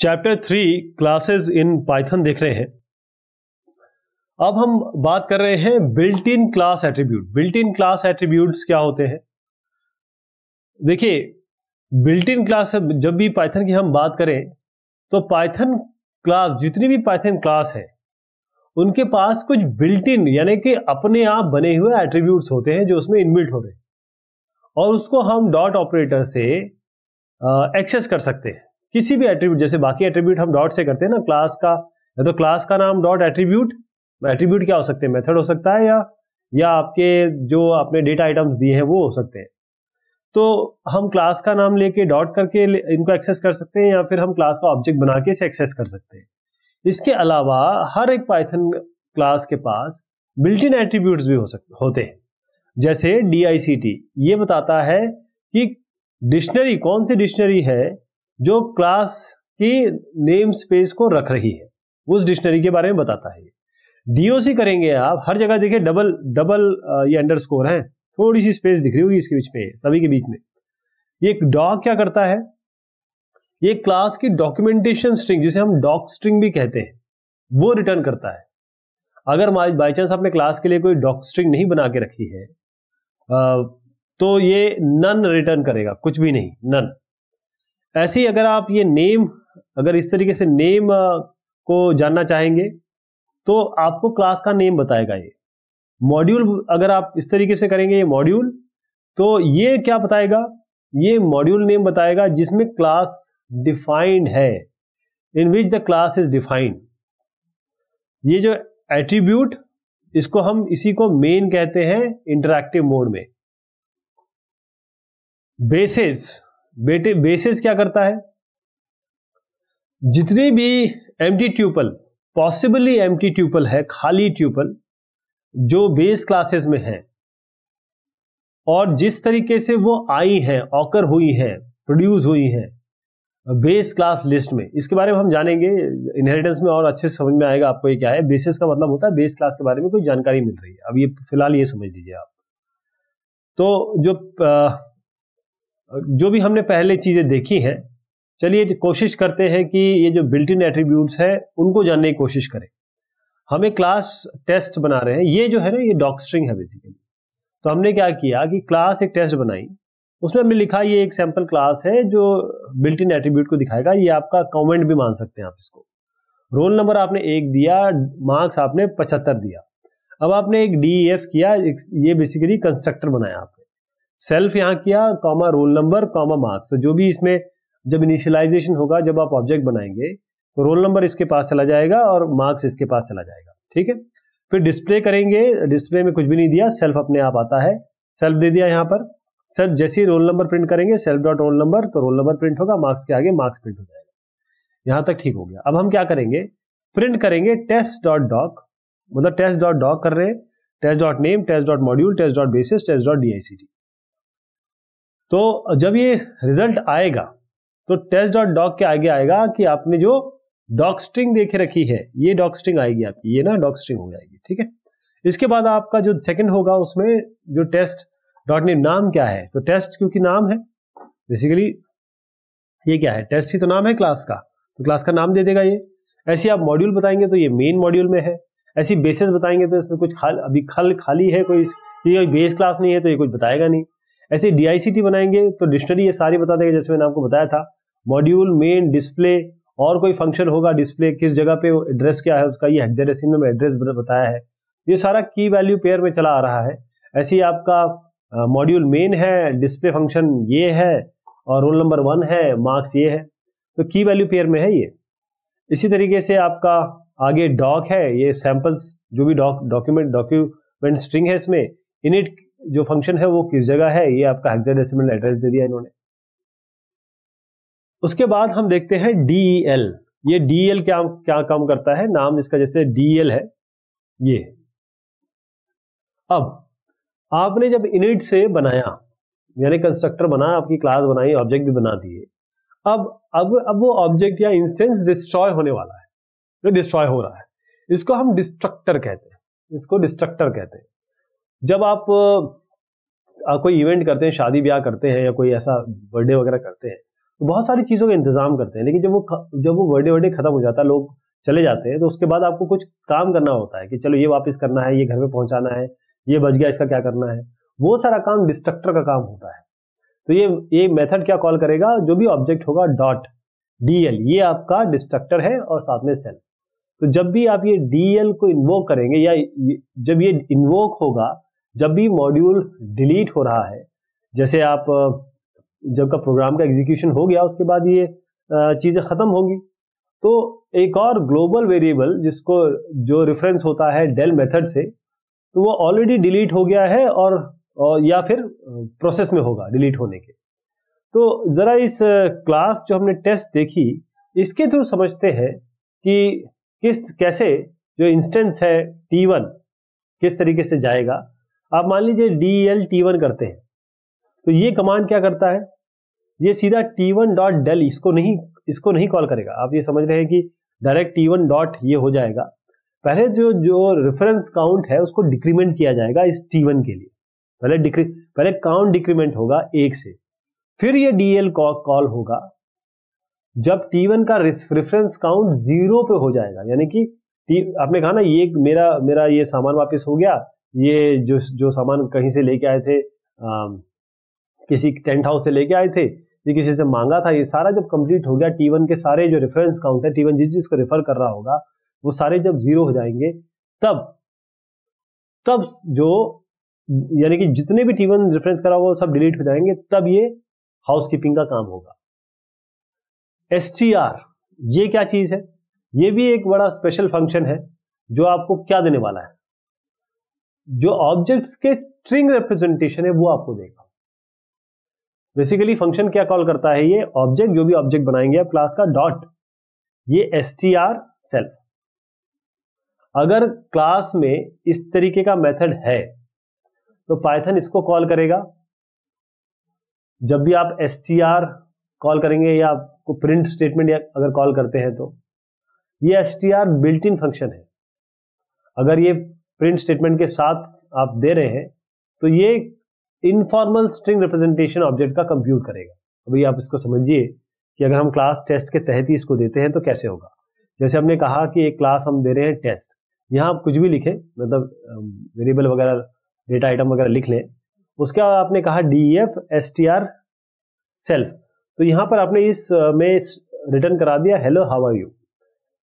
Chapter three classes in Python देख रहे हैं। अब हम बात कर रहे हैं built in class attribute built in class attributes क्या होते हैं? देखिए बिल्ट इन क्लास जब भी पाइथन की हम बात करें तो पाइथन क्लास जितनी भी पाइथन क्लास है, उनके पास कुछ बिल्ट इन यानी कि अपने आप बने हुए एट्रीब्यूट्स होते हैं जो उसमें इनबिल्ट हो रहे हैं। और उसको हम डॉट ऑपरेटर से एक्सेस कर सकते हैं। किसी भी एट्रीब्यूट जैसे बाकी एट्रीब्यूट हम डॉट से करते हैं ना क्लास का, या तो क्लास का नाम डॉट एट्रीब्यूट एट्रीब्यूट क्या हो सकते हैं? मेथड हो सकता है या या आपके जो आपने डेटा आइटम्स दिए हैं, वो हो सकते हैं। तो हम क्लास का नाम लेके डॉट करके इनको एक्सेस कर सकते हैं या फिर हम क्लास का ऑब्जेक्ट बना के इसे एक्सेस कर सकते हैं। इसके अलावा हर एक पाइथन क्लास के पास बिल्ट इन एट्रीब्यूट्स भी हो सकते होते हैं। जैसे डी ये बताता है कि डिक्शनरी कौन सी डिक्शनरी है जो क्लास की नेम स्पेस को रख रही है, उस डिक्शनरी के बारे में बताता है डीओसी करेंगे आप, हर जगह देखिए डबल डबल ये अंडर स्कोर है। थोड़ी सी स्पेस दिख रही होगी इसके बीच में, सभी के बीच में। ये डॉग क्या करता है? ये क्लास की डॉक्यूमेंटेशन स्ट्रिंग जिसे हम डॉक स्ट्रिंग भी कहते हैं, वो रिटर्न करता है। अगर बाई चांस आपने क्लास के लिए कोई डॉक स्ट्रिंग नहीं बना के रखी है तो ये नन रिटर्न करेगा, कुछ भी नहीं नन ऐसे ही अगर आप ये नेम अगर इस तरीके से नेम को जानना चाहेंगे तो आपको क्लास का नेम बताएगा ये। मॉड्यूल अगर आप इस तरीके से करेंगे ये मॉड्यूल तो ये क्या बताएगा? ये मॉड्यूल नेम बताएगा जिसमें क्लास डिफाइंड है in which the class is defined ये जो एट्रीब्यूट इसको हम इसी को मेन कहते हैं इंटरैक्टिव मोड में। बेसिस बेटे बेसिस क्या करता है? जितनी भी empty tuple possibly empty tuple है, खाली ट्यूपल जो बेस क्लासेस में है, और जिस तरीके से वो आई है ऑकर हुई है प्रोड्यूस हुई है बेस क्लास लिस्ट में, इसके बारे में हम जानेंगे इनहेरिटेंस में और अच्छे से समझ में आएगा आपको ये क्या है। बेसिस का मतलब होता है बेस क्लास के बारे में कोई जानकारी मिल रही है। अब ये फ़िलहाल ये समझ लीजिए आप। तो जो जो भी हमने पहले चीज़ें देखी हैं, चलिए कोशिश करते हैं कि ये जो बिल्ट इन एट्रीब्यूट्स है, उनको जानने की कोशिश करें। हम एक क्लास टेस्ट बना रहे हैं, ये जो है ना, ये डॉक स्ट्रिंग है बेसिकली तो हमने क्या किया कि क्लास एक टेस्ट बनाई, उसमें हमने लिखा, ये एक सैंपल क्लास है जो बिल्ट इन एट्रीब्यूट को दिखाएगा, ये आपका कमेंट भी मान सकते हैं आप इसको। रोल नंबर आपने एक दिया मार्क्स आपने पचहत्तर दिया। अब आपने एक डी एफ़ e किया ये बेसिकली कंस्ट्रक्टर बनाया आपने सेल्फ यहाँ किया comma roll number comma marks जो भी इसमें जब इनिशियलाइजेशन होगा, जब आप ऑब्जेक्ट बनाएँगे तो रोल नंबर इसके पास चला जाएगा और मार्क्स इसके पास चला जाएगा। ठीक है? फिर डिस्प्ले करेंगे डिस्प्ले में कुछ भी नहीं दिया सेल्फ अपने आप आता है। सेल्फ दे दिया यहाँ पर। सेल्फ जैसे ही रोल नंबर प्रिंट करेंगे सेल्फ डॉट रोल नंबर तो रोल नंबर प्रिंट होगा मार्क्स के आगे मार्क्स प्रिंट हो जाएगा। यहाँ तक ठीक हो गया। अब हम क्या करेंगे? प्रिंट करेंगे टेस्ट डॉट डॉक मतलब टेस्ट डॉट डॉक कर रहे हैं। Test dot name test dot module test dot bases test dot डीआईसीटी I जब ये रिज़ल्ट आएगा तो टेस्ट डॉट डॉक के आगे आएगा कि आपने जो डॉक स्ट्रिंग देखे रखी है, ये डॉक स्ट्रिंग आएगी आपकी, ये ना डॉक स्ट्रिंग हो जाएगी, ठीक है? इसके बाद आपका जो सेकंड होगा उसमें जो टेस्ट डॉट नेम नाम क्या है? तो टेस्ट क्योंकि नाम है? बेसिकली ये क्या है? टेस्ट ही तो नाम है क्लास का तो क्लास का नाम दे देगा ये। ऐसे आप मॉड्यूल बताएँगे तो ये मेन मॉड्यूल में है, ऐसी बेसिस बताएँगे तो इसमें कुछ खाल, अभी खल खाली है, कोई ये बेस क्लास नहीं है तो ये कुछ बताएगा नहीं। ऐसे डीआईसीटी बनाएँगे तो डिक्शनरी ये सारी बता देगा, जैसे मैंने आपको बताया था। मॉड्यूल, मेन, डिस्प्ले, और कोई फ़ंक्शन होगा डिस्प्ले, किस जगह पे एड्रेस क्या है उसका, ये हेक्साडेसिमल में एड्रेस बताया है। ये सारा की वैल्यू पेयर में चला आ रहा है। ऐसे ही आपका मॉड्यूल मेन है, डिस्प्ले फ़ंक्शन ये है, और रोल नंबर वन है, मार्क्स ये है। तो की वैल्यू पेयर में है ये। इसी तरीके से आपका आगे डॉक है, ये सैंपल्स, जो भी डॉक, डॉक्यूमेंट डॉक्यूमेंट स्ट्रिंग है इसमें, इनिट जो फ़ंक्शन है वो किस जगह है? ये आपका हेक्साडेसिमल एड्रेस दे दिया इन्होंने। उसके बाद हम देखते हैं डीएल e ये डीएल e क्या क्या काम करता है? नाम इसका जैसे डीएल है, ये। अब, आपने जब इनिट से बनाया, यानी कंस्ट्रक्टर बनाया, आपकी क्लास बनाई ऑब्जेक्ट भी बना दिए, अब अब अब वो ऑब्जेक्ट या इंस्टेंस डिस्ट्रॉय होने वाला है। डिस्ट्रॉय हो रहा है। इसको हम डिस्ट्रक्टर कहते हैं। इसको डिस्ट्रक्टर कहते हैं। जब आप आ, कोई इवेंट करते हैं शादी ब्याह करते हैं या कोई ऐसा बर्थडे वगैरह करते हैं तो बहुत सारी चीज़ों का इंतज़ाम करते हैं। लेकिन जब वो जब वो बर्थडे वर्डे खत्म हो जाता है लोग चले जाते हैं तो उसके बाद आपको कुछ काम करना होता है कि चलो ये वापस करना है ये घर में पहुंचाना है ये बच गया इसका क्या करना है? वो सारा काम डिस्ट्रक्टर का काम होता है। तो ये ये मेथड क्या कॉल करेगा? जो भी ऑब्जेक्ट होगा डॉट डीएल ये आपका डिस्ट्रक्टर है और साथ में सेल तो जब भी आप ये डीएल को इन्वोक करेंगे या जब ये इन्वोक होगा जब भी मॉड्यूल डिलीट हो रहा है जैसे आप जब का प्रोग्राम का एग्जीक्यूशन हो गया उसके बाद ये चीज़ें ख़त्म होंगी। तो एक और ग्लोबल वेरिएबल जिसको जो रेफरेंस होता है डेल मेथड से तो वो ऑलरेडी डिलीट हो गया है और, या फिर प्रोसेस में होगा डिलीट होने के। तो ज़रा इस क्लास जो हमने टेस्ट देखी इसके थ्रू समझते हैं कि किस कैसे जो इंस्टेंस है T1 किस तरीके से जाएगा। आप मान लीजिए डी एल टी वन करते हैं तो ये कमांड क्या करता है? ये सीधा टी वन डॉट डेल इसको नहीं इसको नहीं कॉल करेगा। आप ये समझ रहे हैं कि डायरेक्ट टी वन डॉट ये हो जाएगा। पहले जो जो रेफरेंस काउंट है, उसको डिक्रीमेंट किया जाएगा इस टी वन के लिए। पहले डिक्री पहले काउंट डिक्रीमेंट होगा एक से। फिर ये डीएल कॉल होगा। जब टी वन का रेफरेंस काउंट ज़ीरो पे हो जाएगा, यानी कि आपने कहा ना, ये मेरा मेरा ये सामान वापस हो गया ये जो जो सामान कहीं से लेके आए थे आ, किसी टेंट हाउस से लेके आए थे ये किसी से मांगा था ये सारा जब कंप्लीट हो गया टी के सारे जो रेफरेंस काउंट है टी वन जिस जिसको रेफर कर रहा होगा वो सारे जब ज़ीरो हो जाएँगे तब तब जो यानी कि जितने भी टी वन रेफरेंस करा हुआ सब डिलीट हो जाएँगे तब ये हाउसकीपिंग का काम होगा। एसटीआर ये क्या चीज़ है? ये भी एक बड़ा स्पेशल फ़ंक्शन है जो आपको क्या देने वाला है? जो ऑब्जेक्ट्स के स्ट्रिंग रिप्रेजेंटेशन है, वो आपको देगा। बेसिकली फ़ंक्शन क्या कॉल करता है ये? ऑब्जेक्ट जो भी ऑब्जेक्ट बनाएँगे आप क्लास का डॉट ये एस टी आर सेल्फ अगर क्लास में इस तरीके का मेथड है तो पाइथन इसको कॉल करेगा। जब भी आप एस टी आर कॉल करेंगे या आपको प्रिंट स्टेटमेंट अगर कॉल करते हैं तो ये S T R built in function है। अगर ये प्रिंट स्टेटमेंट के साथ आप दे रहे हैं तो ये इनफॉर्मल स्ट्रिंग रिप्रेजेंटेशन ऑब्जेक्ट का कंप्यूट करेगा। अभी आप इसको समझिए कि अगर हम क्लास टेस्ट के तहत ही इसको देते हैं तो कैसे होगा। जैसे हमने कहा कि एक क्लास हम दे रहे हैं टेस्ट यहाँ आप कुछ भी लिखें मतलब वेरिएबल वगैरह डेटा आइटम वगैरह लिख लें, उसके बाद आपने कहा D F S T R self तो यहाँ पर आपने इस में रिटर्न करा दिया हेलो हाउ आर यू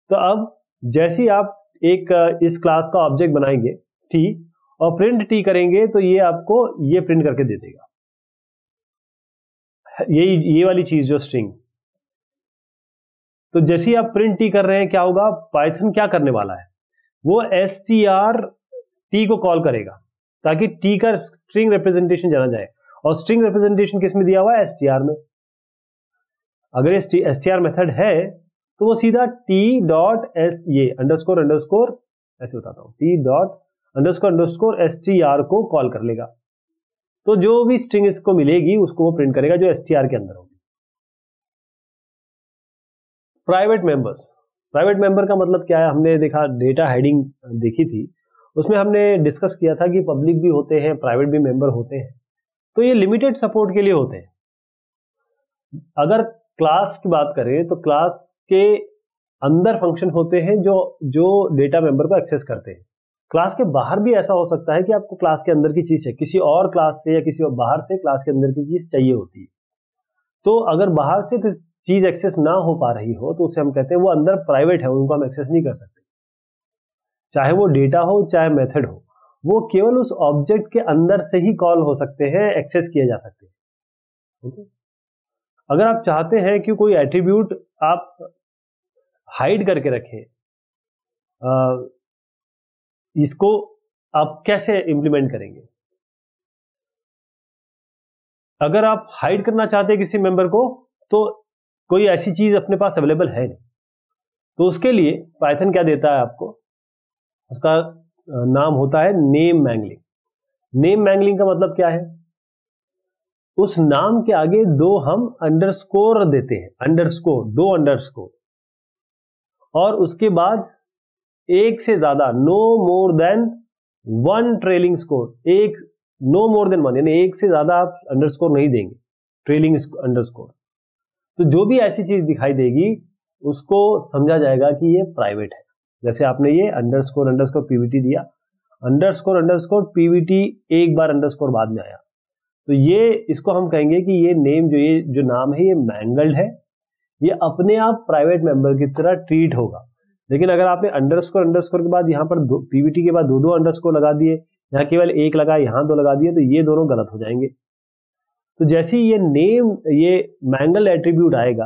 तो अब जैसे ही आप एक इस क्लास का ऑब्जेक्ट बनाएँगे टी और प्रिंट टी करेंगे तो ये आपको ये प्रिंट करके दे देगा। ये ये वाली चीज़ जो स्ट्रिंग तो जैसे ही आप प्रिंट टी कर रहे हैं, क्या होगा? पाइथन क्या करने वाला है? वो एस टी आर टी को कॉल करेगा, ताकि टी का स्ट्रिंग रिप्रेजेंटेशन जाना जाए। और स्ट्रिंग रिप्रेजेंटेशन किसमें दिया हुआ है? एस टी आर में। अगर एस टी आर मेथड है तो वो सीधा टी डॉट एस ये अंडरस्कोर अंडरस्कोर ऐसे बताता हूँ T dot underscore underscore S T R को कॉल कर लेगा। तो जो भी स्ट्रिंग इसको मिलेगी, उसको वो प्रिंट करेगा जो एस टी आर के अंदर होगी। प्राइवेट मेंबर्स प्राइवेट मेंबर का मतलब क्या है? हमने देखा डेटा हेडिंग देखी थी। उसमें हमने डिस्कस किया था कि पब्लिक भी होते हैं प्राइवेट भी मेंबर होते हैं। तो ये लिमिटेड सपोर्ट के लिए होते हैं। अगर क्लास की बात करें तो क्लास के अंदर फ़ंक्शन होते हैं जो जो डेटा मेंबर को एक्सेस करते हैं। क्लास के बाहर भी ऐसा हो सकता है कि आपको क्लास के अंदर की चीज़ है किसी और क्लास से या किसी और बाहर से क्लास के अंदर की चीज़ चाहिए होती है। तो अगर बाहर से चीज़ एक्सेस ना हो पा रही हो तो उसे हम कहते हैं वो अंदर प्राइवेट है, उनको हम एक्सेस नहीं कर सकते। चाहे वो डेटा हो, चाहे मेथड हो, वो केवल उस ऑब्जेक्ट के अंदर से ही कॉल हो सकते हैं, एक्सेस किए जा सकते हैं। अगर आप चाहते हैं कि कोई एट्रीब्यूट आप हाइड करके रखें इसको आप कैसे इंप्लीमेंट करेंगे? अगर आप हाइड करना चाहते हैं किसी मेंबर को तो कोई ऐसी चीज़ अपने पास अवेलेबल है नहीं। तो उसके लिए पाइथन क्या देता है आपको? उसका नाम होता है नेम मैंगलिंग नेम मैंगलिंग का मतलब क्या है? उस नाम के आगे दो हम अंडरस्कोर देते हैं अंडरस्कोर दो अंडरस्कोर और उसके बाद एक से ज़्यादा no more than one trailing score एक नो मोर देन वन यानी एक से ज़्यादा आप अंडरस्कोर नहीं देंगे ट्रेलिंग अंडरस्कोर तो जो भी ऐसी चीज़ दिखाई देगी, उसको समझा जाएगा कि ये प्राइवेट है। जैसे आपने ये अंडरस्कोर अंडरस्कोर पीवीटी दिया अंडरस्कोर अंडरस्कोर पीवीटी एक बार अंडरस्कोर बाद में आया। तो ये, इसको हम कहेंगे कि ये नेम जो ये, जो नाम है, ये मैंगल्ड है। ये अपने आप प्राइवेट मेंबर की तरह ट्रीट होगा। लेकिन अगर आपने अंडरस्कोर अंडरस्कोर के बाद यहाँ पर पीवीटी के बाद दो दो अंडरस्कोर लगा दिए, यहाँ केवल एक लगा, यहाँ दो लगा दिए तो ये दोनों गलत हो जाएँगे। तो जैसे ही ये नेम ये मैंगल एट्रीब्यूट आएगा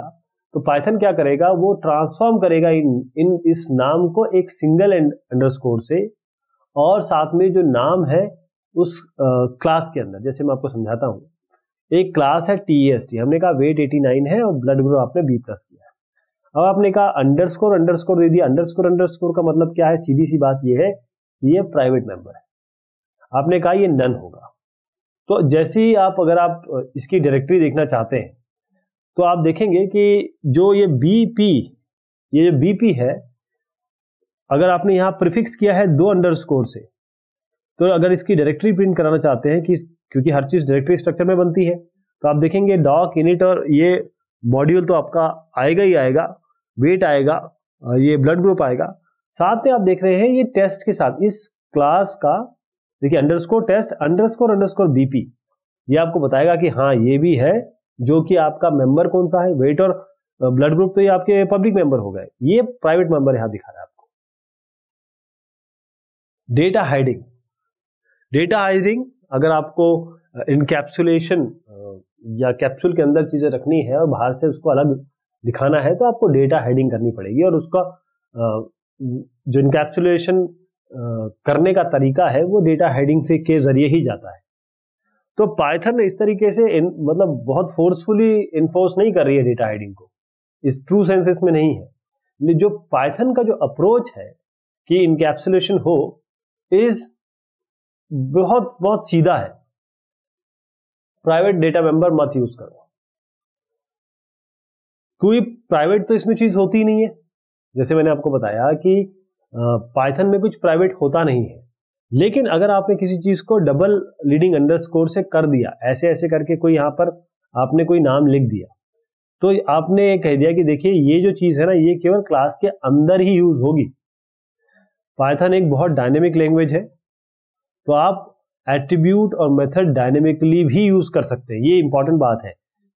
तो पाइथन क्या करेगा? वो ट्रांसफॉर्म करेगा इन इन, इस नाम को एक सिंगल अंडरस्कोर से, और साथ में जो नाम है उस क्लास के अंदर, जैसे मैं आपको समझाता हूँ। एक क्लास है टी एस टी हमने कहा वेट 89 है और ब्लड ग्रुप आपने बी प्लस किया है। अब आपने कहा अंडरस्कोर अंडरस्कोर दे दिया। अंडरस्कोर अंडरस्कोर का मतलब क्या है? सीधी सी बात यह है, ये प्राइवेट मेंबर है। आपने कहा ये नन होगा। तो जैसे ही आप, अगर आप इसकी डायरेक्टरी देखना चाहते हैं तो आप देखेंगे कि जो ये बीपी ये जो बीपी है, अगर आपने यहाँ प्रिफिक्स किया है दो अंडरस्कोर से तो अगर इसकी डायरेक्टरी प्रिंट कराना चाहते हैं कि क्योंकि हर चीज़ डायरेक्टरी स्ट्रक्चर में बनती है तो आप देखेंगे डॉक इनिट और ये मॉड्यूल तो आपका आएगा ही आएगा वेट आएगा ये ब्लड ग्रुप आएगा। साथ में आप देख रहे हैं ये टेस्ट के साथ, इस क्लास का, देखिए underscore test underscore underscore BP ये आपको बताएगा कि हाँ ये भी है, जो कि आपका मेंबर कौन सा है वेट और ब्लड ग्रुप तो ये आपके पब्लिक मेंबर हो गए। ये प्राइवेट मेंबर यहाँ दिखा रहा है आपको। डेटा हाइडिंग डेटा हाइडिंग अगर आपको इनकैप्सुलेशन या कैप्सूल के अंदर चीज़ें रखनी है और बाहर से उसको अलग दिखाना है तो आपको डेटा हेडिंग करनी पड़ेगी। और उसका जो इनकैप्सुलेशन करने का तरीका है वो डेटा हेडिंग से के ज़रिए ही जाता है। तो पाइथन इस तरीके से इन, मतलब बहुत फोर्सफुली इन्फोर्स नहीं कर रही है डेटा हेडिंग को। इस ट्रू सेंसेस में नहीं है। जो पाइथन का जो अप्रोच है कि इनकैप्सुलेशन हो इज़ बहुत बहुत सीधा है। प्राइवेट डेटा मेंबर मत यूज़ करो। कोई प्राइवेट तो इसमें चीज़ होती नहीं है। जैसे मैंने आपको बताया कि पाइथन में कुछ प्राइवेट होता नहीं है। लेकिन अगर आपने किसी चीज़ को डबल लीडिंग अंडरस्कोर से कर दिया ऐसे ऐसे करके कोई यहाँ पर आपने कोई नाम लिख दिया तो आपने कह दिया कि देखिए, ये जो चीज़ है ना, ये केवल क्लास के अंदर ही यूज़ होगी। पाइथन एक बहुत डायनेमिक लैंग्वेज है। तो आप एट्रीब्यूट और मेथड डायनेमिकली भी यूज़ कर सकते हैं। ये इंपॉर्टेंट बात है।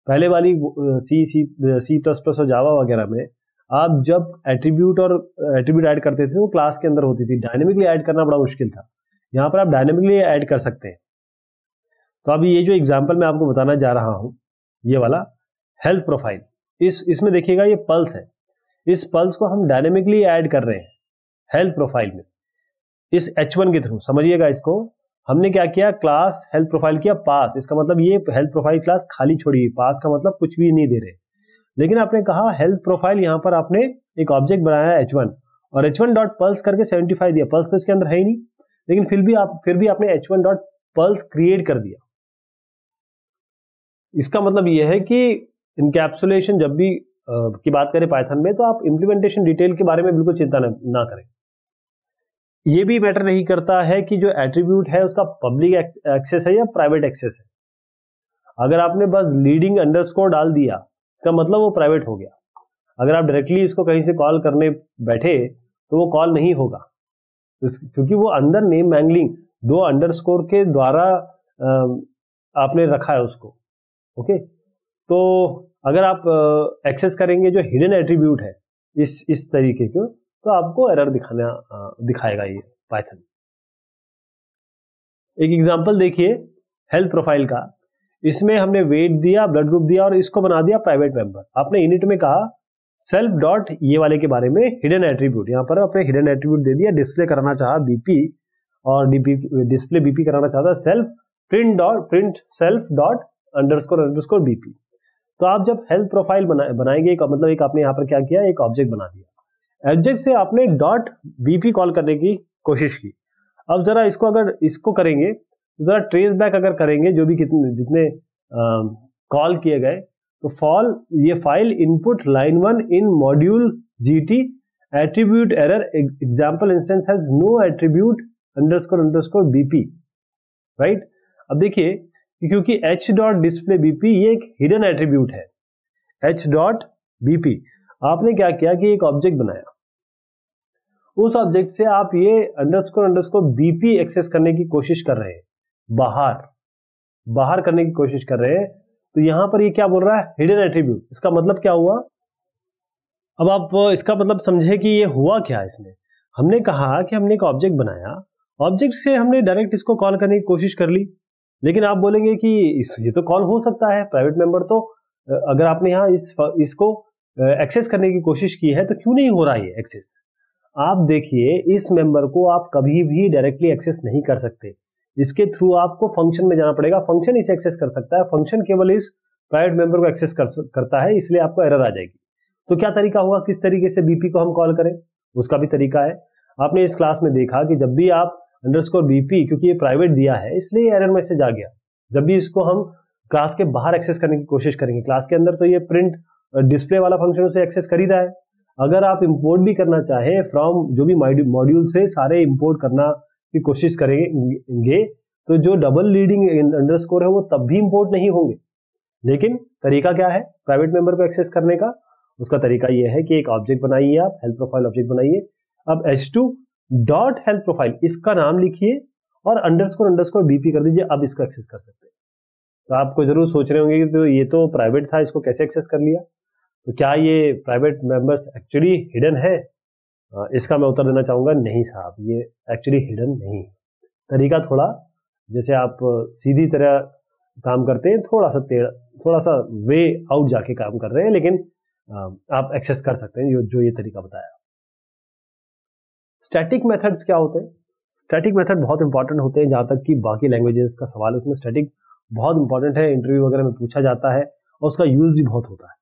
पहले वाली सी सी सी प्लस प्लस और जावा वगैरह में, आप जब एट्रीब्यूट और एट्रीब्यूट ऐड करते थे तो क्लास के अंदर होती थी। डायनेमिकली ऐड करना बड़ा मुश्किल था। यहाँ पर आप डायनेमिकली ऐड कर सकते हैं। तो अभी ये जो एग्ज़ाम्पल मैं आपको बताना जा रहा हूँ, ये वाला हेल्थ प्रोफ़ाइल इस, इसमें देखिएगा ये पल्स है। इस पल्स को हम डायनेमिकली ऐड कर रहे हैं हेल्थ प्रोफ़ाइल में। इस H1 के थ्रू समझिएगा इसको। हमने क्या किया? क्लास हेल्थ प्रोफ़ाइल किया पास इसका मतलब ये हेल्थ प्रोफ़ाइल क्लास खाली छोड़ी पास का मतलब कुछ भी नहीं दे रहे। लेकिन आपने कहा हेल्थ प्रोफ़ाइल यहाँ पर आपने एक ऑब्जेक्ट बनाया एच वन और एच वन डॉट पल्स करके सेवेंटी फाइव दिया। पल्स तो इसके अंदर है ही नहीं। लेकिन फिर भी आप फिर भी आपने H one dot pulse create कर दिया। इसका मतलब यह है कि इनकैप्सुलेशन जब भी आ, की बात करें पाइथन में तो आप इंप्लीमेंटेशन डिटेल के बारे में बिल्कुल चिंता ना करें। ये भी मैटर नहीं करता है कि जो एट्रीब्यूट है उसका पब्लिक एक्सेस है या प्राइवेट एक्सेस है। अगर आपने बस लीडिंग अंडरस्कोर डाल दिया, इसका मतलब वो प्राइवेट हो गया। अगर आप डायरेक्टली इसको कहीं से कॉल करने बैठे तो वो कॉल नहीं होगा। क्योंकि वो अंदर नेम मैंगलिंग दो अंडरस्कोर के द्वारा आपने रखा है उसको। ओके तो अगर आप एक्सेस करेंगे जो हिडन एट्रीब्यूट है, इस इस तरीके के तो आपको एरर दिखाना दिखाएगा ये पाइथन एक एग्जांपल देखिए हेल्थ प्रोफ़ाइल का। इसमें हमने वेट दिया ब्लड ग्रुप दिया और इसको बना दिया प्राइवेट मेंबर आपने यूनिट में कहा सेल्फ डॉट ये वाले के बारे में हिडन एट्रीब्यूट यहाँ पर आपने हिडन एट्रीब्यूट दे दिया डिस्प्ले कराना चाहा बीपी और डीपी डिस्प्ले बीपी कराना चाहता self print dot print self dot underscore underscore BP तो आप जब हेल्थ प्रोफ़ाइल बना, बनाएँगे एक, मतलब एक आपने यहाँ पर क्या किया एक ऑब्जेक्ट बना दिया। एडजेक्ट से आपने डॉट बीपी कॉल करने की कोशिश की। अब जरा इसको अगर इसको करेंगे जरा ट्रेस बैक अगर करेंगे, जो भी कितने जितने कॉल किए गए तो फॉल ये file input line one in module GT attribute error example instance has no attribute underscore underscore BP right अब देखिए क्योंकि एच डॉट डिस्प्ले बीपी ये एक हिडन एट्रीब्यूट है। एच डॉट बीपी आपने क्या किया कि एक ऑब्जेक्ट बनाया? उस ऑब्जेक्ट से आप ये अंडरस्कोर अंडरस्कोर बीपी एक्सेस करने की कोशिश कर रहे हैं। बाहर। बाहर करने की कोशिश कर रहे हैं। तो यहाँ पर ये क्या बोल रहा है? हिडन एट्रीब्यूट इसका मतलब क्या हुआ? अब आप, इसका मतलब समझे कि ये हुआ क्या इसमें? हमने कहा कि हमने एक ऑब्जेक्ट बनाया। ऑब्जेक्ट से हमने डायरेक्ट इसको कॉल करने की कोशिश कर ली। लेकिन आप बोलेंगे कि इस, ये तो कॉल हो सकता है प्राइवेट मेंबर तो अगर आपने यहाँ इस, इसको एक्सेस करने की कोशिश की है तो क्यों नहीं हो रहा है एक्सेस आप देखिए इस मेंबर को आप कभी भी डायरेक्टली एक्सेस नहीं कर सकते। इसके थ्रू आपको फ़ंक्शन में जाना पड़ेगा। फ़ंक्शन इसे एक्सेस कर सकता है। फ़ंक्शन केवल इस प्राइवेट मेंबर को एक्सेस कर, करता है इसलिए आपको एरर आ जाएगी। तो क्या तरीका होगा? किस तरीके से बीपी को हम कॉल करें? उसका भी तरीका है। आपने इस क्लास में देखा कि जब भी आप अंडरस्कोर बीपी क्योंकि ये प्राइवेट दिया है इसलिए एरर मैसेज आ गया। जब भी इसको हम क्लास के बाहर एक्सेस करने की कोशिश करेंगे क्लास के अंदर तो ये प्रिंट डिस्प्ले वाला फ़ंक्शन उसे एक्सेस कर ही रहा है। अगर आप इम्पोर्ट भी करना चाहें फ्रॉम जो भी मॉड्यूल से सारे इम्पोर्ट करना की कोशिश करेंगे तो जो डबल लीडिंग अंडरस्कोर है वो तब भी इम्पोर्ट नहीं होंगे। लेकिन तरीका क्या है प्राइवेट मेंबर को एक्सेस करने का? उसका तरीका यह है कि एक ऑब्जेक्ट बनाइए आप हेल्थ प्रोफ़ाइल ऑब्जेक्ट बनाइए। अब H two dot health profile इसका नाम लिखिए और अंडरस्कोर अंडरस्कोर बीपी कर दीजिए, अब इसको एक्सेस कर सकते हैं। तो आपको ज़रूर सोच रहे होंगे कि तो ये तो प्राइवेट था, इसको कैसे एक्सेस कर लिया? तो क्या ये प्राइवेट मेंबर्स एक्चुअली हिडन है? इसका मैं उत्तर देना चाहूँगा, नहीं साहब, ये एक्चुअली हिडन नहीं तरीका थोड़ा, जैसे आप सीधी तरह काम करते हैं, थोड़ा सा तेरा थोड़ा सा वे आउट जाके काम कर रहे हैं, लेकिन आप एक्सेस कर सकते हैं, जो ये तरीका बताया। स्टैटिक मेथड्स क्या होते हैं? स्टैटिक मेथड बहुत इंपॉर्टेंट होते हैं, जहाँ तक कि बाकी लैंग्वेजेस का सवाल उसमें स्टैटिक बहुत इंपॉर्टेंट है इंटरव्यू वगैरह में पूछा जाता है, और उसका यूज़ भी बहुत होता है।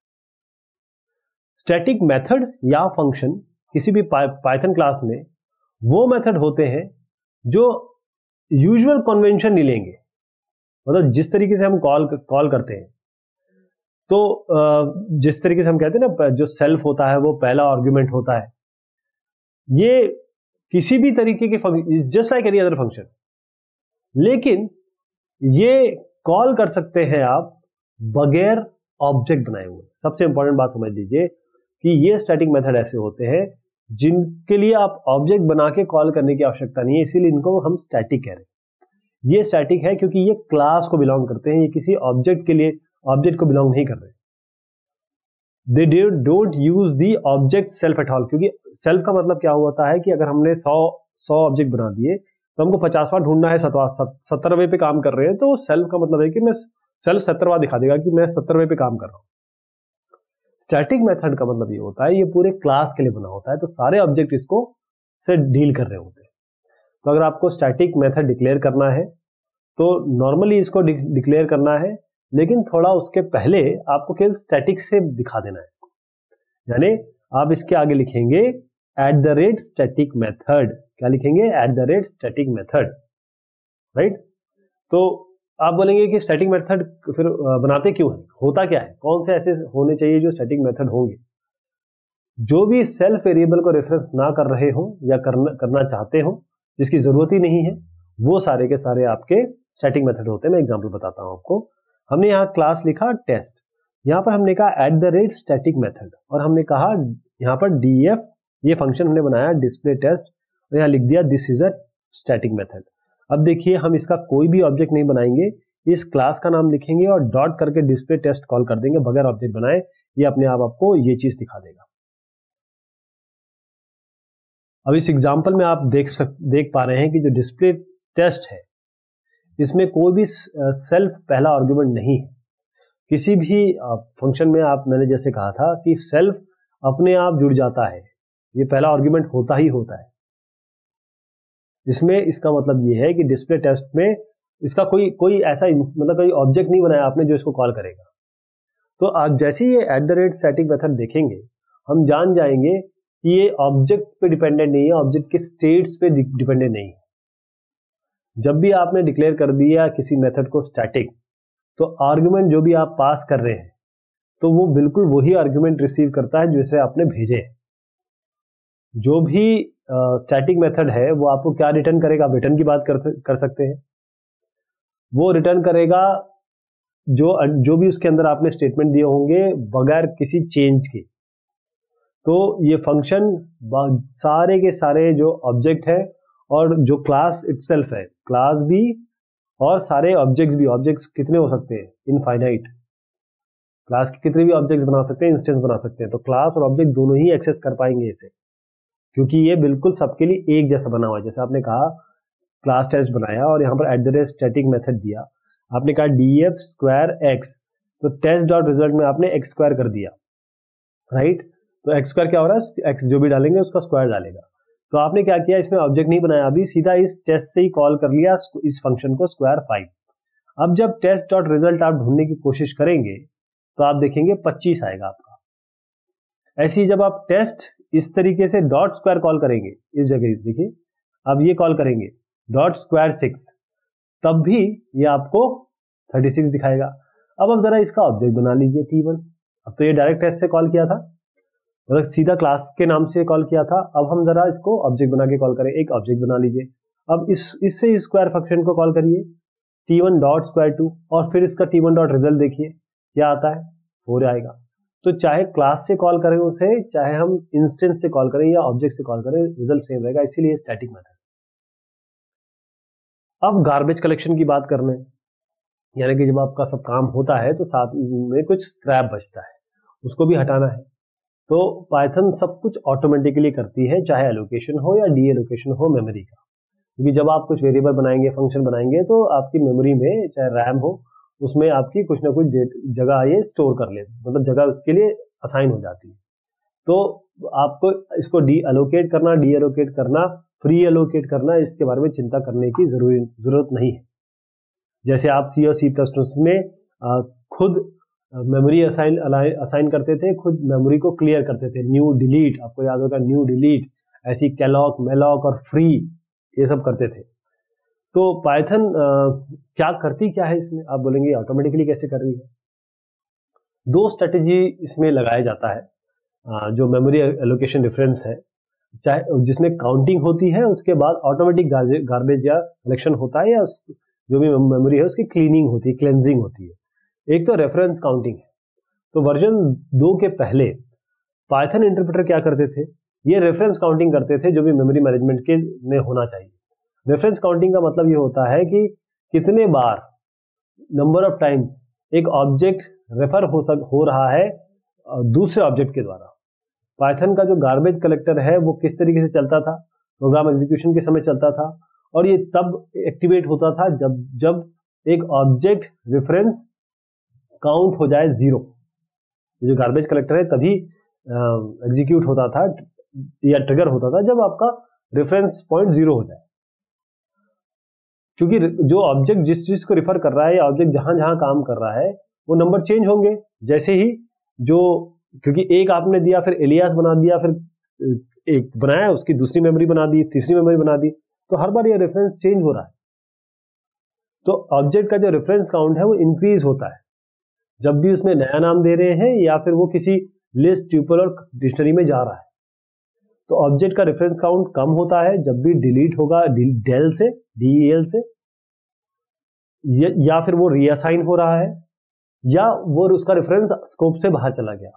स्टैटिक मेथड या फ़ंक्शन किसी भी पाइथन क्लास में वो मेथड होते हैं जो यूजुअल कन्वेंशन नहीं लेंगे। मतलब जिस तरीके से हम कॉल कॉल करते हैं। तो जिस तरीके से हम कहते हैं ना, जो सेल्फ होता है, वो पहला आर्ग्यूमेंट होता है। ये किसी भी तरीके के function just like any other function लेकिन ये कॉल कर सकते हैं आप बगैर ऑब्जेक्ट बनाए हुए। सबसे इंपॉर्टेंट बात समझ लीजिए कि ये स्टैटिक मेथड ऐसे होते हैं जिनके लिए आप ऑब्जेक्ट बना के कॉल करने की आवश्यकता नहीं है, इसीलिए इनको हम स्टैटिक कह रहे हैं। ये स्टैटिक है क्योंकि ये क्लास को बिलोंग करते हैं, ये किसी ऑब्जेक्ट के लिए ऑब्जेक्ट को बिलोंग नहीं कर रहे। They don't use the object self at all क्योंकि सेल्फ का मतलब क्या होता है कि अगर हमने सौ सौ ऑब्जेक्ट बना दिए तो हमको पचासवा ढूंढना है, सतवा सत्तरवे पे काम कर रहे हैं तो सेल्फ का मतलब है कि मैं सेल्फ सत्तरवा दिखा देगा कि मैं सत्तरवे पे काम कर रहा हूँ। स्टैटिक मेथड का मतलब ये होता है, ये पूरे क्लास के लिए बना होता है तो सारे ऑब्जेक्ट इसको से डील कर रहे होते हैं। तो अगर आपको स्टैटिक मेथड डिक्लेयर करना है तो नॉर्मली इसको डिक्लेयर करना है, लेकिन थोड़ा उसके पहले आपको केवल स्टैटिक से दिखा देना है इसको। यानी आप इसके आगे लिखेंगे at the rate static method क्या लिखेंगे? At the rate static method right तो आप बोलेंगे कि स्टैटिक मेथड फिर बनाते क्यों है? होता क्या है? कौन से ऐसे होने चाहिए जो स्टैटिक मेथड होंगे? जो भी सेल्फ वेरिएबल को रेफरेंस ना कर रहे हो या करना करना चाहते हो, जिसकी ज़रूरत ही नहीं है, वो सारे के सारे आपके स्टैटिक मेथड होते हैं। मैं एग्जांपल बताता हूँ आपको। हमने यहाँ क्लास लिखा टेस्ट यहाँ पर हमने कहा at the rate static method और हमने कहा यहाँ पर डीएफ ये फ़ंक्शन हमने बनाया डिस्प्ले टेस्ट और यहाँ लिख दिया this is a static method अब देखिए, हम इसका कोई भी ऑब्जेक्ट नहीं बनाएँगे। इस क्लास का नाम लिखेंगे और डॉट करके डिस्प्ले टेस्ट कॉल कर देंगे। बगैर ऑब्जेक्ट बनाए, ये अपने आप आपको ये चीज़ दिखा देगा। अब इस एग्ज़ाम्पल में आप देख सक, देख पा रहे हैं कि जो डिस्प्ले टेस्ट है, इसमें कोई भी सेल्फ पहला आर्ग्यूमेंट नहीं है। किसी भी फ़ंक्शन में आप, मैंने जैसे कहा था कि सेल्फ अपने आप जुड़ जाता है। ये पहला आर्ग्यूमेंट होता ही होता है। इसमें इसका मतलब ये है कि डिस्प्ले टेस्ट में इसका कोई कोई ऐसा मतलब कोई ऑब्जेक्ट नहीं बनाया आपने जो इसको कॉल करेगा। तो आप जैसे ही ये at the rate static method देखेंगे, हम जान जाएँगे कि ये ऑब्जेक्ट पे डिपेंडेंट नहीं है ऑब्जेक्ट के स्टेट्स पे डिपेंडेंट नहीं है। जब भी आपने डिक्लेयर कर दिया किसी मेथड को स्टैटिक तो आर्ग्यूमेंट जो भी आप पास कर रहे हैं तो वो बिल्कुल वही आर्ग्यूमेंट रिसीव करता है जैसे आपने भेजे जो भी स्टैटिक uh, मेथड है वो आपको क्या रिटर्न करेगा? आप रिटर्न की बात कर, कर सकते हैं। वो रिटर्न करेगा जो जो भी उसके अंदर आपने स्टेटमेंट दिए होंगे बगैर किसी चेंज के। तो ये फ़ंक्शन सारे के सारे जो ऑब्जेक्ट है और जो क्लास इटसेल्फ है क्लास भी और सारे ऑब्जेक्ट्स भी ऑब्जेक्ट्स कितने हो सकते हैं? इनफाइनाइट क्लास के कितने भी ऑब्जेक्ट्स बना सकते हैं इंस्टेंस बना सकते हैं। तो क्लास और ऑब्जेक्ट दोनों ही एक्सेस कर पाएँगे इसे। क्योंकि ये बिल्कुल सबके लिए एक जैसा बना हुआ है। जैसे आपने कहा क्लास टेस्ट बनाया और यहाँ पर at the rate static method दिया। आपने कहा डी एफ़ स्क्वायर एक्स तो टेस्ट डॉट रिज़ल्ट में आपने एक्स स्क्वायर कर दिया। राइट तो एक्स स्क्वायर क्या हो रहा है? एक्स जो भी डालेंगे उसका स्क्वायर डालेगा। तो आपने क्या किया? इसमें ऑब्जेक्ट नहीं बनाया अभी। सीधा इस टेस्ट से ही कॉल कर लिया, इस फ़ंक्शन को स्क्वायर फाइव अब जब टेस्ट डॉट रिज़ल्ट आप ढूँढने की कोशिश करेंगे तो आप देखेंगे 25 आएगा आपका। ऐसी जब आप टेस्ट इस तरीके से डॉट स्क्वायर कॉल करेंगे। इस जगह, देखिए। अब ये कॉल करेंगे। डॉट स्क्वायर सिक्स तब भी ये आपको 36 दिखाएगा। अब आप जरा इसका ऑब्जेक्ट बना लीजिए टी वन अब तो ये डायरेक्ट टेस्ट से कॉल किया था। मतलब सीधा क्लास के नाम से कॉल किया था। अब हम जरा इसको ऑब्जेक्ट बना के कॉल करें। एक ऑब्जेक्ट बना लीजिए। अब इस, इससे स्क्वायर फ़ंक्शन को कॉल करिए। T one dot square two और फिर इसका टी वन डॉट रिज़ल्ट देखिए। क्या आता है? फोर आएगा। तो चाहे क्लास से कॉल करें उसे, चाहे हम इंस्टेंस से कॉल करें या ऑब्जेक्ट से कॉल करें रिज़ल्ट सेम रहेगा, इसीलिए स्टैटिक मेथड अब गार्बेज कलेक्शन की बात करने। यानी कि जब आपका सब काम होता है तो साथ में कुछ स्क्रैप बचता है, उसको भी हटाना है। तो पाइथन सब कुछ ऑटोमेटिकली करती है, चाहे एलोकेशन हो या डी एलोकेशन हो मेमोरी का। क्योंकि जब आप कुछ वेरिएबल बनाएँगे फ़ंक्शन बनाएँगे तो आपकी मेमोरी में, चाहे रैम हो उसमें आपकी कुछ ना कुछ जगह ये स्टोर कर ले। मतलब जगह उसके लिए असाइन हो जाती है। तो आपको इसको डी एलोकेट करना डी एलोकेट करना फ्री एलोकेट करना, इसके बारे में चिंता करने की ज़रूरी, ज़रूरत नहीं है। जैसे आप सी और सी प्लस प्लस में खुद मेमोरी असाइन असाइन करते थे, खुद मेमोरी को क्लियर करते थे। न्यू डिलीट आपको याद होगा न्यू डिलीट ऐसी कैलॉक मेलॉक और फ्री ये सब करते थे। तो पाइथन क्या करती, क्या है इसमें? आप बोलेंगे ऑटोमेटिकली कैसे कर रही है? दो स्ट्रेटेजी इसमें लगाया जाता है जो मेमोरी एलोकेशन डिफरेंस है। चाहे, जिसमें काउंटिंग होती है, उसके बाद ऑटोमेटिक गार्बेज या कलेक्शन होता है, या जो भी मेमोरी है, उसकी क्लीनिंग होती है क्लेंजिंग होती है। एक तो रेफरेंस काउंटिंग है। तो वर्जन दो के पहले पाइथन इंटरप्रेटर क्या करते थे? ये रेफरेंस काउंटिंग करते थे, जो भी मेमोरी मैनेजमेंट के में होना चाहिए। रेफरेंस काउंटिंग का मतलब ये होता है कि कितने बार नंबर ऑफ़ टाइम्स एक ऑब्जेक्ट रेफर हो सक, हो रहा है दूसरे ऑब्जेक्ट के द्वारा। पाइथन का जो गार्बेज कलेक्टर है, वो किस तरीके से चलता था? प्रोग्राम एग्जीक्यूशन के समय चलता था और ये तब एक्टिवेट होता था जब जब एक ऑब्जेक्ट रेफरेंस काउंट हो जाए ज़ीरो जो गार्बेज कलेक्टर है, तभी एग्जीक्यूट होता था या ट्रिगर होता था जब आपका रेफरेंस पॉइंट ज़ीरो हो जाए। क्योंकि जो ऑब्जेक्ट जिस चीज़ को रिफर कर रहा है या ऑब्जेक्ट जहाँ जहाँ काम कर रहा है, वो नंबर चेंज होंगे। जैसे ही जो, क्योंकि एक आपने दिया, फिर एलियास बना दिया, फिर एक बनाया, उसकी दूसरी मेमोरी बना दी, तीसरी मेमोरी बना दी तो हर बार ये रेफरेंस चेंज हो रहा है। तो ऑब्जेक्ट का जो रेफरेंस काउंट है, वो इंक्रीज होता है। जब भी उसमें नया नाम दे रहे हैं या फिर वो किसी लिस्ट ट्यूपल और डिक्शनरी में जा रहा है। तो ऑब्जेक्ट का रेफरेंस काउंट कम होता है जब भी डिलीट होगा डेल से डीएल से। या फिर वो रीअसाइन हो रहा है, या वो उसका रेफरेंस स्कोप से बाहर चला गया।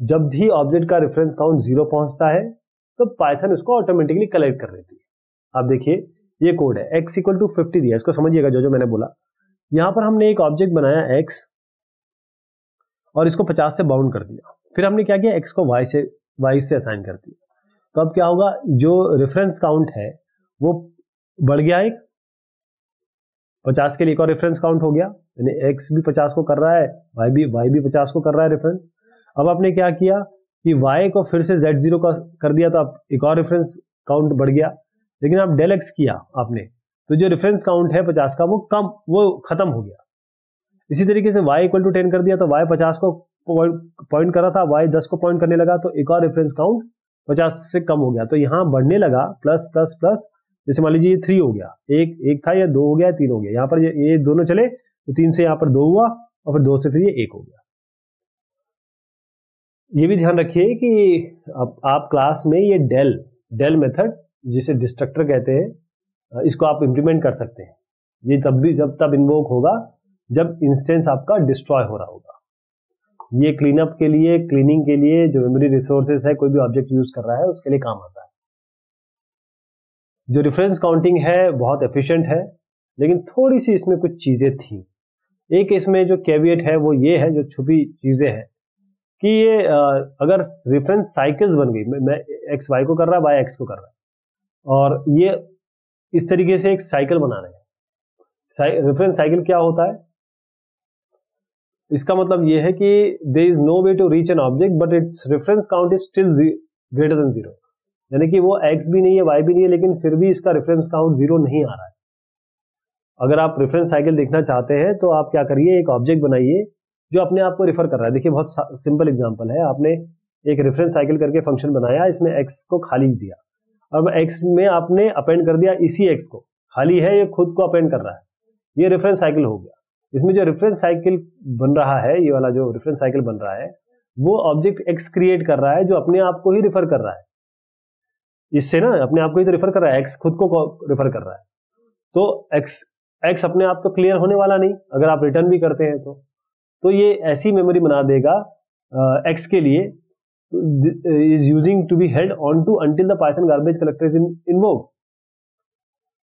जब भी ऑब्जेक्ट का रेफरेंस काउंट ज़ीरो पहुँचता है तो पाइथन उसको ऑटोमेटिकली कलेक्ट कर लेती है। आप देखिए, ये कोड है एक्स इक्वल टू फिफ्टी दिया इसको समझिएगा जो जो मैंने बोला। यहाँ पर हमने एक ऑब्जेक्ट बनाया एक्स और इसको 50 से बाउंड कर दिया। फिर हमने क्या किया? एक्स को वाई से वाई से असाइन कर दिया तो अब क्या होगा, जो रेफरेंस काउंट है, वो बढ़ गया एक। 50 के लिए एक और रेफरेंस काउंट हो गया। यानी एक्स भी 50 को कर रहा है वाई भी वाई भी 50 को कर रहा है रेफरेंस अब आपने क्या किया कि वाई को फिर से जेड ज़ीरो का कर दिया तो अब एक और रेफरेंस काउंट बढ़ गया। लेकिन आप डेल एक्स किया आपने तो जो रेफरेंस काउंट है पचास का, वो कम, वो खत्म हो गया। इसी तरीके से y इक्वल टू टेन कर दिया तो y पचास को पॉइंट करा था वाई दस को पॉइंट करने लगा तो एक और रेफरेंस काउंट पचास से कम हो गया। तो यहाँ बढ़ने लगा प्लस प्लस प्लस जैसे मान लीजिए ये थ्री हो गया। एक एक था या दो हो गया तीन हो गया। यहाँ पर ये, ये दोनों चले तो तीन से यहाँ पर दो हुआ और फिर दो से फिर ये एक हो गया। ये भी ध्यान रखिए कि आप, आप क्लास में ये डेल डेल मेथड जिसे डिस्ट्रक्टर कहते हैं इसको आप इम्प्लीमेंट कर सकते हैं। ये तब भी जब तब इन्वोक होगा जब इंस्टेंस आपका डिस्ट्रॉय हो रहा होगा। ये क्लीनअप के लिए क्लीनिंग के लिए जो मेमोरी रिसोर्सेज है, कोई भी ऑब्जेक्ट यूज़ कर रहा है, उसके लिए काम आता है। जो रेफरेंस काउंटिंग है, बहुत एफिशिएंट है, लेकिन थोड़ी सी इसमें कुछ चीज़ें थी। एक इसमें जो कैवियट है, वो ये है, जो छुपी चीज़ें हैं, कि ये अगर रेफरेंस साइकिल्स बन गई, मैं एक्स वाई को कर रहा वाई एक्स को कर रहा और ये इस तरीके से एक साइकिल बना रहे हैं। रेफरेंस साइकिल क्या होता है? इसका मतलब ये है कि there is no way to reach an object but its reference count is still greater than zero यानी कि वो एक्स भी नहीं है वाई भी नहीं है, लेकिन फिर भी इसका रेफरेंस काउंट ज़ीरो नहीं आ रहा है। अगर आप रेफरेंस साइकिल देखना चाहते हैं तो आप क्या करिए, एक ऑब्जेक्ट बनाइए, जो अपने आप को रिफर कर रहा है। देखिए, बहुत सिंपल एग्ज़ाम्पल है। आपने एक रेफरेंस साइकिल करके फ़ंक्शन बनाया, इसमें एक्स को खाली दिया। अब एक्स में आपने अपेंड कर दिया इसी एक्स को। खाली है ये खुद को अपेंड कर रहा है? ये रेफरेंस साइकिल हो गया। इसमें जो रेफरेंस साइकिल बन रहा है, ये वाला जो रेफरेंस साइकिल बन रहा है, वो ऑब्जेक्ट एक्स क्रिएट कर रहा है, जो अपने आप को ही रिफर कर रहा है। इससे ना, अपने आप को ही तो रिफर कर रहा है एक्स खुद को रिफर कर रहा है। तो एक्स एक्स अपने आप तो क्लियर होने वाला नहीं, अगर आप रिटर्न भी करते हैं तो। तो ये ऐसी मेमोरी बना देगा एक्स के लिए is using to be held on to until the Python garbage collector is इन्वोव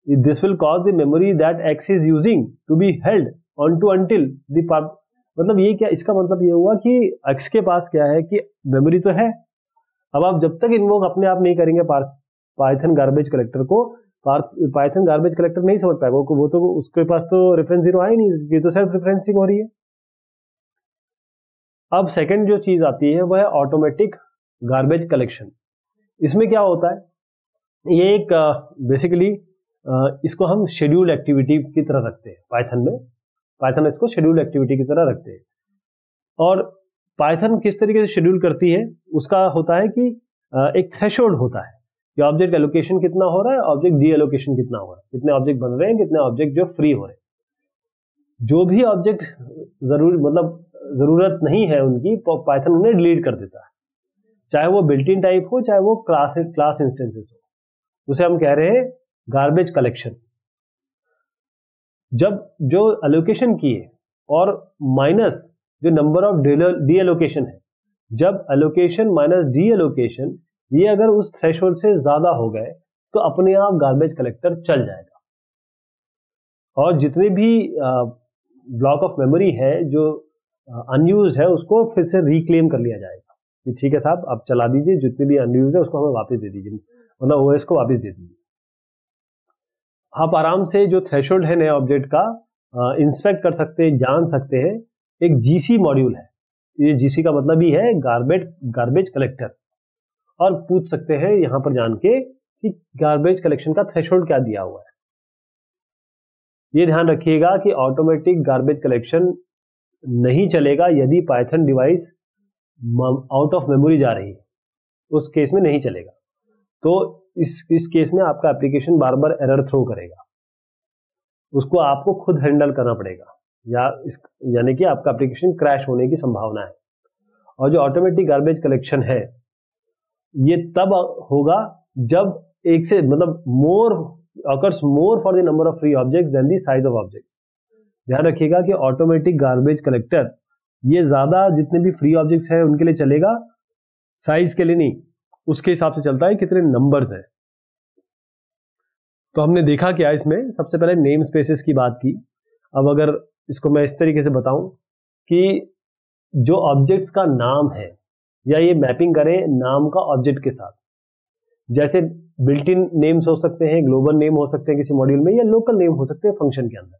this will cause the memory that X is using to be held on to until मतलब ये क्या, इसका मतलब ये हुआ कि एक्स के पास क्या है कि मेमोरी तो है। अब आप जब तक इन्वोक अपने आप नहीं करेंगे पाइथन गार्बेज कलेक्टर को पाइथन गार्बेज कलेक्टर नहीं समझ पाएगा। वो तो उसके पास तो रेफरेंस ज़ीरो है नहीं, ये तो सेल्फ रेफरेंसिंग हो रही है। अब सेकंड जो चीज़ आती है वह है ऑटोमेटिक गार्बेज कलेक्शन इसमें क्या होता है? ये एक बेसिकली इसको हम शेड्यूल्ड एक्टिविटी की तरह रखते हैं पाइथन में। पाइथन इसको शेड्यूल एक्टिविटी की तरह रखते हैं। और पाइथन किस तरीके से शेड्यूल करती है? उसका होता है कि एक थ्रेशोल्ड होता है कि ऑब्जेक्ट एलोकेशन कितना हो रहा है ऑब्जेक्ट डी एलोकेशन कितना हो रहा है। कितने ऑब्जेक्ट बन रहे हैं, कितने ऑब्जेक्ट जो फ्री हो रहे हैं। जो भी ऑब्जेक्ट ज़रूर मतलब ज़रूरत नहीं है उनकी पाइथन उन्हें डिलीट कर देता है। चाहे वो बिल्ट इन टाइप हो, चाहे वो क्लास क्लास इंस्टेंसेस हो। उसे हम कह रहे हैं गार्बेज कलेक्शन जब जो एलोकेशन किए और माइनस जो नंबर ऑफ़ डी एलोकेशन है, जब एलोकेशन माइनस डी एलोकेशन ये अगर उस थ्रेश से ज़्यादा हो गए तो अपने आप गार्बेज कलेक्टर चल जाएगा। और जितने भी ब्लॉक ऑफ़ मेमोरी है, जो अनयूज है, उसको फिर से रिक्लेम कर लिया जाएगा। कि ठीक है साहब, आप चला दीजिए, जितने भी अनयूज है, उसको हमें वापस दे दीजिए मतलब ओएस को वापस दे दीजिए। आप आराम से जो थ्रेशोल्ड है नए ऑब्जेक्ट का इंस्पेक्ट कर सकते हैं, जान सकते हैं। एक जीसी मॉड्यूल है। ये जीसी का मतलब ही है गार्बेज गार्बेज कलेक्टर और पूछ सकते हैं यहाँ पर जान के कि गार्बेज कलेक्शन का थ्रेशोल्ड क्या दिया हुआ है। ये ध्यान रखिएगा कि ऑटोमेटिक गार्बेज कलेक्शन नहीं चलेगा यदि Python device out of memory जा रही है। उस केस में नहीं चलेगा। तो इस इस केस में आपका एप्लीकेशन बार बार एरर थ्रो करेगा। उसको आपको खुद हैंडल करना पड़ेगा। या इस, यानी कि आपका एप्लीकेशन क्रैश होने की संभावना है। और जो ऑटोमेटिक गार्बेज कलेक्शन है, ये तब होगा जब एक से मतलब more occurs more for the number of free objects than size of objects ध्यान रखिएगा कि ऑटोमेटिक गार्बेज कलेक्टर ये ज़्यादा जितने भी फ्री ऑब्जेक्ट्स हैं, उनके लिए चलेगा। साइज़ के लिए नहीं। उसके हिसाब से चलता है कितने नंबर्स है। तो हमने देखा क्या इसमें? सबसे पहले नेम स्पेसेस की बात की। अब अगर इसको मैं इस तरीके से बताऊँ कि जो ऑब्जेक्ट्स का नाम है, या ये मैपिंग करें नाम का ऑब्जेक्ट के साथ। जैसे बिल्ट इन नेम्स हो सकते हैं ग्लोबल नेम हो सकते हैं किसी मॉड्यूल में, या लोकल नेम हो सकते हैं फ़ंक्शन के अंदर।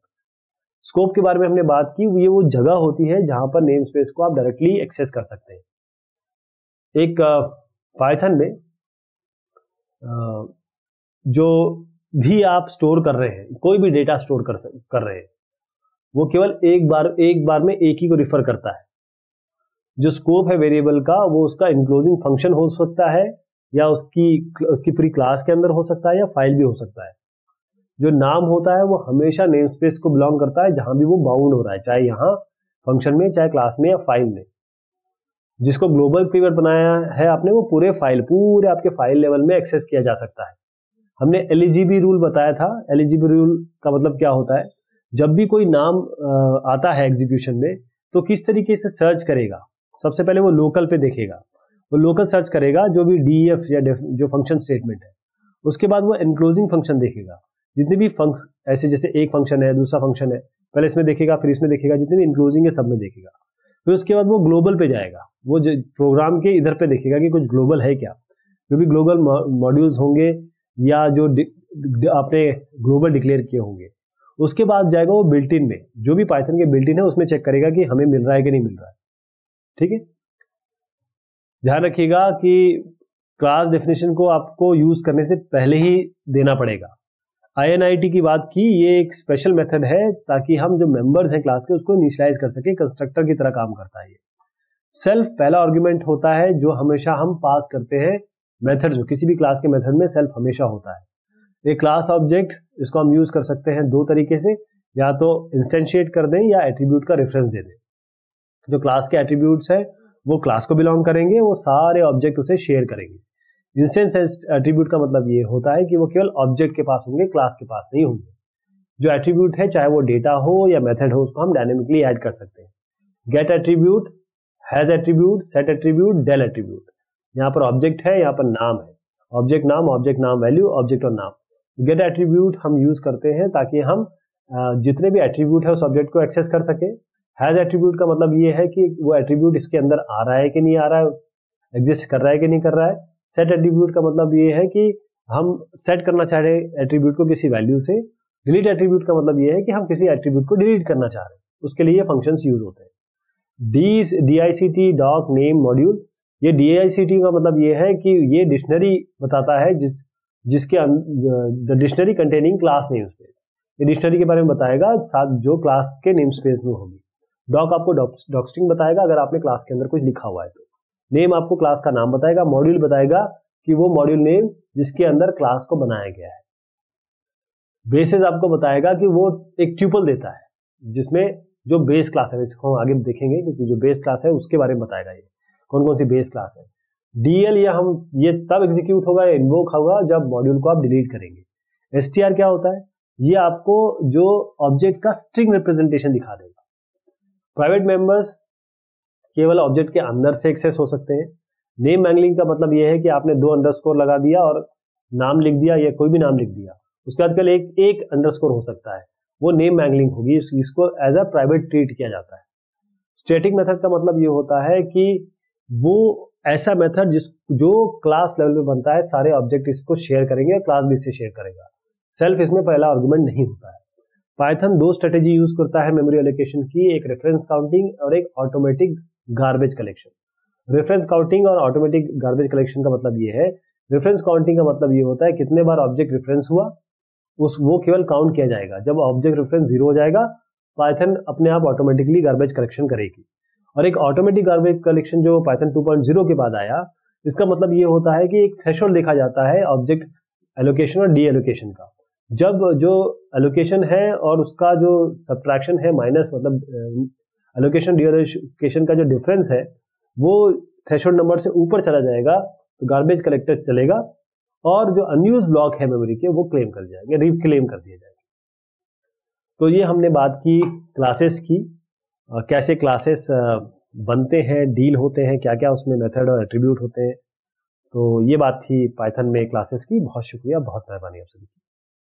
स्कोप के बारे में हमने बात की, ये वो जगह होती है जहाँ पर नेम स्पेस को आप डायरेक्टली एक्सेस कर सकते हैं। एक पाइथन में जो भी आप स्टोर कर रहे हैं, कोई भी डेटा स्टोर कर कर रहे हैं, वो केवल एक बार एक बार में एक ही को रिफर करता है। जो स्कोप है वेरिएबल का, वो उसका इंक्लोजिंग फ़ंक्शन हो सकता है, या उसकी उसकी पूरी क्लास के अंदर हो सकता है, या फ़ाइल भी हो सकता है। जो नाम होता है, वो हमेशा नेम स्पेस को बिलोंग करता है, जहाँ भी वो बाउंड हो रहा है, चाहे यहाँ फ़ंक्शन में, चाहे क्लास में या फ़ाइल में। जिसको ग्लोबल कीवर्ड बनाया है आपने, वो पूरे फ़ाइल पूरे आपके फ़ाइल लेवल में एक्सेस किया जा सकता है। हमने एलिजिबी रूल बताया था। एलिजिबी रूल का मतलब क्या होता है? जब भी कोई नाम आता है एग्जीक्यूशन में तो किस तरीके से सर्च करेगा? सबसे पहले वो लोकल पे देखेगा। वो लोकल सर्च करेगा जो भी डी एफ़ या जो फ़ंक्शन स्टेटमेंट है। उसके बाद वो एनक्लोजिंग फ़ंक्शन देखेगा। जितने भी फंक ऐसे जैसे एक फ़ंक्शन है, दूसरा फ़ंक्शन है, पहले इसमें देखेगा, फिर इसमें देखेगा, जितने भी इंक्लूजिंग है, सब में देखेगा। फिर उसके बाद वो ग्लोबल पे जाएगा। वो प्रोग्राम के इधर पे देखेगा कि कुछ ग्लोबल है क्या। जो भी ग्लोबल मॉड्यूल्स होंगे या जो आपने ग्लोबल डिक्लेयर किए होंगे, उसके बाद जाएगा वो बिल्टिन में। जो भी पाइथन के बिल्टिन है, उसमें चेक करेगा कि हमें मिल रहा है कि नहीं मिल रहा है। ठीक है? ध्यान रखिएगा कि क्लास डेफिनेशन को आपको यूज़ करने से पहले ही देना पड़ेगा। आईएनआईटी की बात की, ये एक स्पेशल मेथड है ताकि हम जो मेंबर्स हैं क्लास के, उसको इनिशियलाइज कर सके कंस्ट्रक्टर की तरह काम करता है ये। सेल्फ पहला आर्ग्यूमेंट होता है जो हमेशा हम पास करते हैं मेथड्स में। किसी भी क्लास के मेथड में सेल्फ हमेशा होता है। एक क्लास ऑब्जेक्ट इसको हम यूज़ कर सकते हैं दो तरीके से। या तो इंस्टेंशिएट कर दें या एट्रीब्यूट का रेफरेंस दे दें। जो क्लास के एट्रीब्यूट्स है, वो क्लास को बिलोंग करेंगे, वो सारे ऑब्जेक्ट उसे शेयर करेंगे। इंस्टेंस एट्रीब्यूट का मतलब ये होता है कि वो केवल ऑब्जेक्ट के पास होंगे क्लास के पास नहीं होंगे। जो एट्रीब्यूट है, चाहे वो डेटा हो या मेथड हो, उसको हम डायनेमिकली ऐड कर सकते हैं। Get attribute has attribute set attribute del attribute यहाँ पर ऑब्जेक्ट है, यहाँ पर नाम है। ऑब्जेक्ट नाम ऑब्जेक्ट नाम वैल्यू ऑब्जेक्ट और नाम। गेट एट्रीब्यूट हम यूज़ करते हैं ताकि हम जितने भी एट्रीब्यूट है उस ऑब्जेक्ट को एक्सेस कर सके। हैज़ एट्रीब्यूट का मतलब ये है कि वो एट्रीब्यूट इसके अंदर आ रहा है कि नहीं आ रहा है एग्जिस्ट कर रहा है कि नहीं कर रहा है। सेट एट्रीब्यूट का मतलब ये है कि हम सेट करना चाह रहे हैं एट्रीब्यूट को किसी वैल्यू से डिलीट एट्रीब्यूट का मतलब ये है कि हम किसी एट्रीब्यूट को डिलीट करना चाह रहे हैं। उसके लिए ये फ़ंक्शन यूज़ होते हैं। D D I C T doc name module ये डी आई सी टी का मतलब ये है कि ये डिक्शनरी बताता है जिस, जिसके the dictionary containing class name space ये डिक्शनरी के बारे में बताएगा साथ जो क्लास के नेम स्पेस में होगी। डॉक आपको डॉक्स्ट्रिंग बताएगा अगर आपने क्लास के अंदर कुछ लिखा हुआ है तो। नेम आपको क्लास का नाम बताएगा मॉड्यूल बताएगा कि वो मॉड्यूल नेम जिसके अंदर क्लास को बनाया गया है। बेसिस आपको बताएगा कि वो एक ट्यूपल देता है, जिसमें जो बेस क्लास है हम आगे देखेंगे, क्योंकि जो बेस क्लास है, उसके बारे में बताएगा ये। कौन कौन सी बेस क्लास है? डीएल या हम, ये तब एग्जीक्यूट होगा, या इन्वोक होगा, जब मॉड्यूल को आप डिलीट करेंगे। एस क्या होता है? ये आपको जो ऑब्जेक्ट का स्ट्रिंग रिप्रेजेंटेशन दिखा देगा। प्राइवेट मेंबर्स केवल ऑब्जेक्ट के अंदर से एक्सेस हो सकते हैं। नेम मैंगलिंग का मतलब यह है कि आपने दो अंडरस्कोर लगा दिया और नाम लिख दिया या कोई भी नाम लिख दिया। उसके बाद कल एक एक अंडरस्कोर हो सकता है। वो नेम मैंगलिंग होगी। इसको एज अ प्राइवेट ट्रीट किया जाता है। स्टेटिक मेथड का मतलब ये होता है कि वो ऐसा मेथड जिस, जो क्लास लेवल पे बनता है, सारे ऑब्जेक्ट इसको शेयर करेंगे क्लास भी इसे शेयर करेगा। सेल्फ इसमें पहला आर्गुमेंट नहीं होता है। पाइथन दो स्ट्रेटेजी यूज़ करता है मेमोरी एलोकेशन की। एक रेफरेंस काउंटिंग और एक automatic garbage collection reference counting और ऑटोमेटिक गार्बेज कलेक्शन का मतलब ये है। रेफरेंस काउंटिंग का मतलब ये होता है कितने बार ऑब्जेक्ट रेफरेंस हुआ, उस, वो केवल काउंट किया जाएगा। जब ऑब्जेक्ट रेफरेंस ज़ीरो हो जाएगा पाइथन अपने आप ऑटोमेटिकली गार्बेज कलेक्शन करेगी। और एक ऑटोमेटिक गार्बेज कलेक्शन जो पाइथन 2.0 के बाद आया, इसका मतलब ये होता है कि एक थ्रेशोल्ड देखा जाता है ऑब्जेक्ट एलोकेशन और डी एलोकेशन का। जब जो एलोकेशन है और उसका जो सब्ट्रैक्शन है माइनस मतलब एलोकेशन डी का जो डिफरेंस है, वो थ्रेशोल्ड नंबर से ऊपर चला जाएगा तो गार्बेज कलेक्टर चलेगा, और जो अनयूज ब्लॉक है मेमोरी के, वो क्लेम कर जाएँगे रिक्लेम कर दिए जाएँगे। तो ये हमने बात की क्लासेस की कैसे क्लासेस बनते हैं डील होते हैं क्या क्या उसमें मेथड और एट्रीब्यूट होते हैं। तो ये बात थी पाइथन में क्लासेस की, बहुत शुक्रिया, बहुत मेहरबानी आप सभी की।